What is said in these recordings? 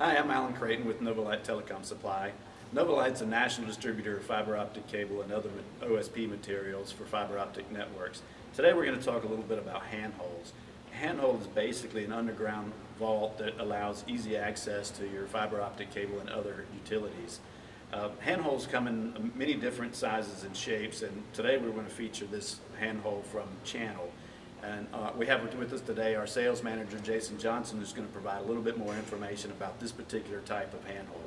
Hi, I'm Alan Creighton with NovaLight Telecom Supply. NovaLight's a national distributor of fiber optic cable and other OSP materials for fiber optic networks. Today we're going to talk a little bit about handholes. Handhole is basically an underground vault that allows easy access to your fiber optic cable and other utilities. Uh, handholes come in many different sizes and shapes, and today we're going to feature this handhole from Channell. And uh, we have with us today our sales manager, Jason Johnson, who's going to provide a little bit more information about this particular type of handhole.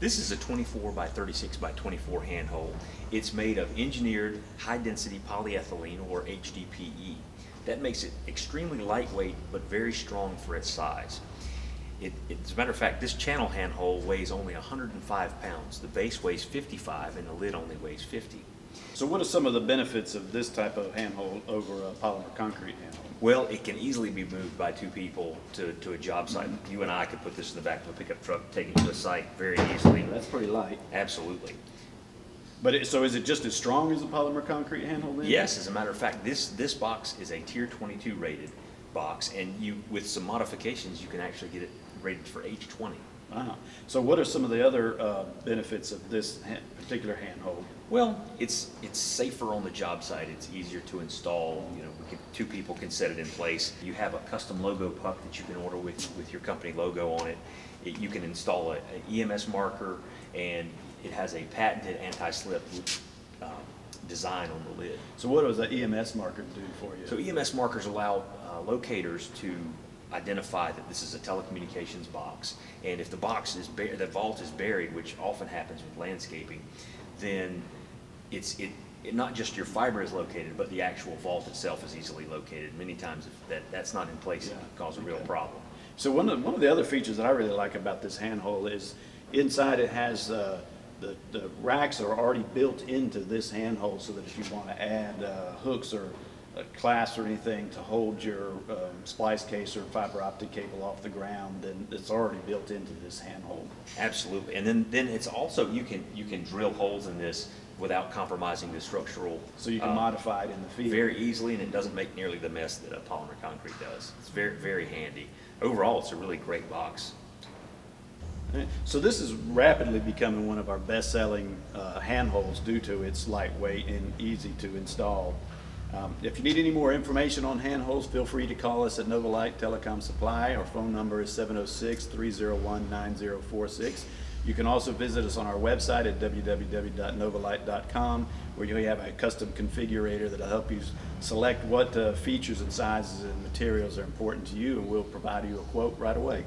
This is a 24 by 36 by 24 handhole. It's made of engineered high-density polyethylene or HDPE. That makes it extremely lightweight but very strong for its size. It, as a matter of fact, this Channell handhole weighs only 105 pounds. The base weighs 55 and the lid only weighs 50. So what are some of the benefits of this type of handhole over a polymer concrete handhole? Well, it can easily be moved by two people to, to a job site. You and I could put this in the back of a pickup truck, take it to a site very easily. That's pretty light. Absolutely. But it, so is it just as strong as a polymer concrete handhole then? Yes, as a matter of fact, this, this box is a tier 22 rated box, and you, with some modifications, you can actually get it rated for H20. Wow. So what are some of the other uh, benefits of this ha- particular handhole? Well, it's, it's safer on the job site, it's easier to install, you know, we can, two people can set it in place. You have a custom logo puck that you can order with, with your company logo on it. It- You can install a, a EMS marker, and it has a patented anti-slip um, design on the lid. So what does that EMS marker do for you? So EMS markers allow uh, locators to identify that this is a telecommunications box. And if the box is, the vault is buried, which often happens with landscaping, then it's, it, it, not just your fiber is located, but the actual vault itself is easily located. Many times if that, that's not in place, it can cause a real okay. problem. So one of, one of the other features that I really like about this handhole is inside it has, uh, the, the racks are already built into this handhole so that if you want to add uh, hooks or a class or anything to hold your um, splice case or fiber optic cable off the ground, then it's already built into this handhole. Absolutely. And then, then it's also, you can, you can drill holes in this without compromising the structural. So you can uh, modify it in the field. very easily, and it doesn't make nearly the mess that a polymer concrete does. It's very, very handy. Overall, it's a really great box. So this is rapidly becoming one of our best-selling uh, handholes due to its lightweight and easy to install. Um, If you need any more information on handholes, feel free to call us at NovaLight Telecom Supply. Our phone number is 706-301-9046. You can also visit us on our website at www.novolite.com, where you have a custom configurator that'll help you select what uh, features and sizes and materials are important to you, and we'll provide you a quote right away.